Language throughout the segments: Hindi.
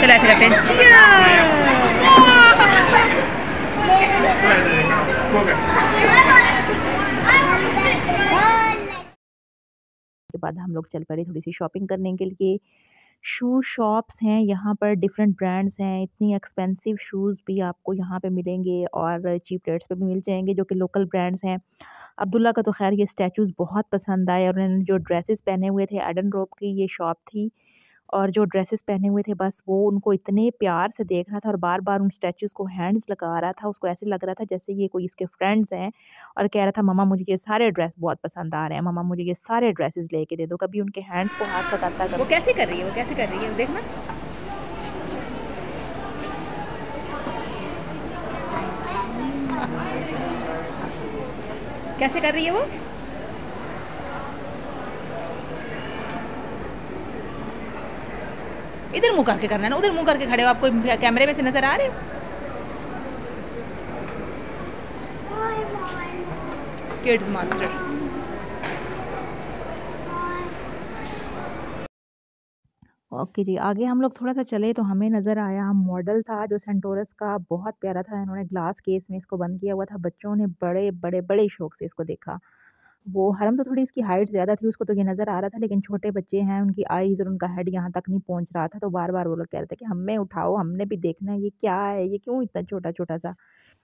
चलो ऐसे करते हैं। के बाद हम लोग चल पड़े थोड़ी सी शॉपिंग करने के लिए। शू शॉप्स हैं, यहाँ पर डिफरेंट ब्रांड्स हैं। इतनी एक्सपेंसिव शूज़ भी आपको यहाँ पे मिलेंगे और चीप रेट्स पे भी मिल जाएँगे जो कि लोकल ब्रांड्स हैं। अब्दुल्ला का तो खैर ये स्टैचूज़ बहुत पसंद आए और उन्होंने जो ड्रेसेस पहने हुए थे एडन रोप की ये शॉप थी। और जो ड्रेसेस पहने हुए थे, बस वो उनको इतने प्यार से देख रहा था और बार बार उन स्टैचूज़ को हैंड्स लगा रहा था, उसको ऐसे लग रहा था जैसे ये कोई इसके फ्रेंड्स हैं और कह रहा था ममा मुझे ये सारे ड्रेस बहुत पसंद आ रहे हैं ममा मुझे ये सारे ड्रेसेस लेके दे दो, कभी उनके हैंड्स को हाथ लगाता वो कैसे कर रही है, वो कैसे कर रही है देखना कैसे कर रही है वो? इधर मुँह करके करना है ना, उधर मुँह करके खड़े हो आपको कैमरे में से नज़र आ रहे हो? किड्स मास्टर ओके जी, आगे हम लोग थोड़ा सा चले तो हमें नज़र आया मॉडल था जो सेंटोरस का, बहुत प्यारा था, इन्होंने ग्लास केस में इसको बंद किया हुआ था, बच्चों ने बड़े बड़े बड़े शौक से इसको देखा। वो हरम तो थोड़ी इसकी हाइट ज़्यादा थी, उसको तो ये नज़र आ रहा था, लेकिन छोटे बच्चे हैं, उनकी आईज़ और उनका हेड यहाँ तक नहीं पहुँच रहा था तो बार बार वो लोग कह रहे थे कि, हमें उठाओ, हमने भी देखना है, ये क्या है, ये क्यों इतना छोटा छोटा सा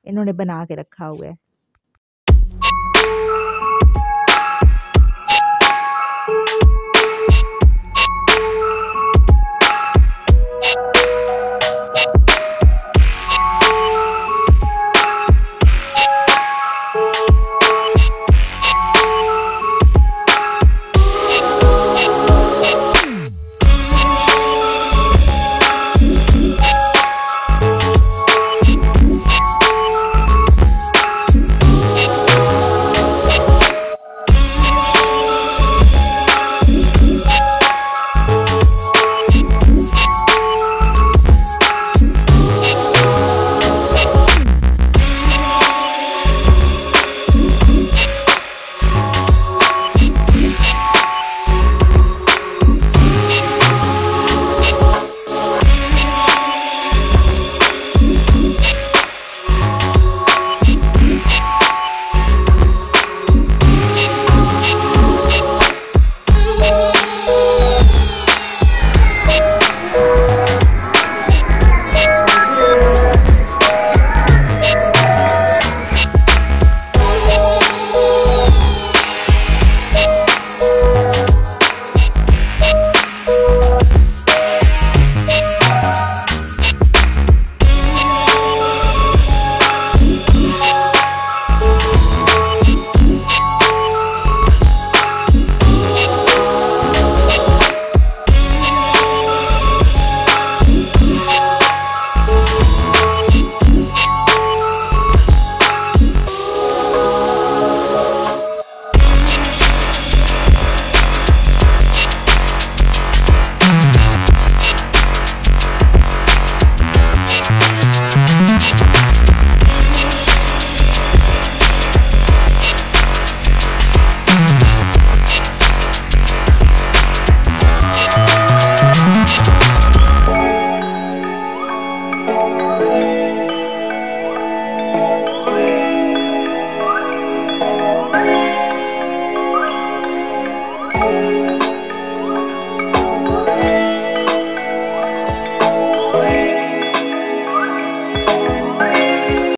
इन्होंने बना के रखा हुआ है?